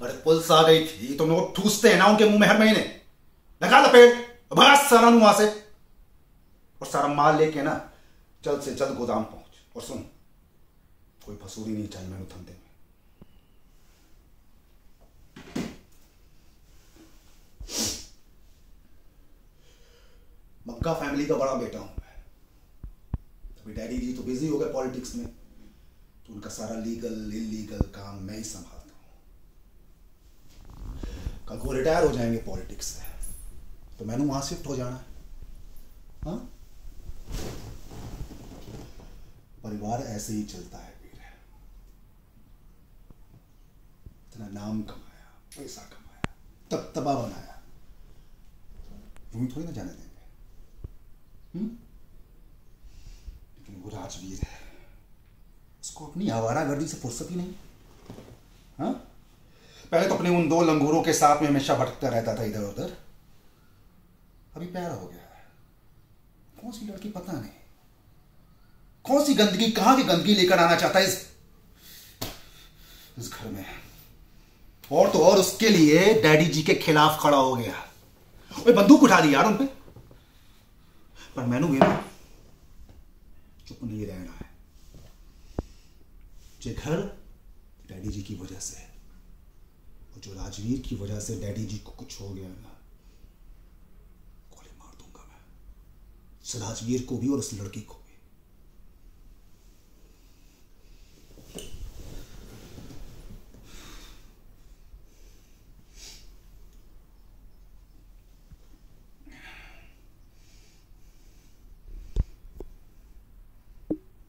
अरे पुलिस आ गई थी तो नोट ठूसते हैं ना उनके मुँह में हर महीने। लगा लपेट बस सारा वहाँ से। और सारा माल लेके ना, जल्द से जल्द गोदाम पहुँच। और सुन, कोई फसूरी नहीं चाहिए मैंने धंधे में। मक्का फैमिली का बड़ा बेटा हूँ मैं। अभी डैडी जी तो बिज़ी हो गए पॉलिटिक्स में तो उनका सारा लीगल, इलीगल काम मैं ही संभालता हूँ कल को रिटायर हो जाएँगे पॉलिटिक्स से। तो मैंने वहाँ शिफ्ट हो जाना। है? हाँ परिवार ऐसे ही चलता है, वीर इतना नाम कमाया, पैसा कमाया तब तबा बनाया। यूँ थोड़ी ना जाने देंगे। हम्म? लेकिन वो राजवीर है। उसको अपनी आवारा गर्दी से फुर्सत ही नहीं। हाँ? पहले तो अपने उन दो लंगूरों के साथ में हमेशा भटकता रहता था इधर उधर। अभी प्यारा हो गया है। कौन सी लड़की पता नहीं। कौन सी गंदगी, कहाँ की गंदगी लेकर आना चाहता है इस इस घर में? और तो और उसके लिए डैडी जी के खिलाफ खड़ा हो गया। ओए, बंदूक उठा दी यार उन पर मैनू मेरा चुप नहीं रहना है। जे घर डैडी जी की वजह से और जो राजवीर की वजह से डैडी जी को कुछ हो गया ना, गोली मार दूँगा मैं। राजवीर को भी और उस लड़की को भी।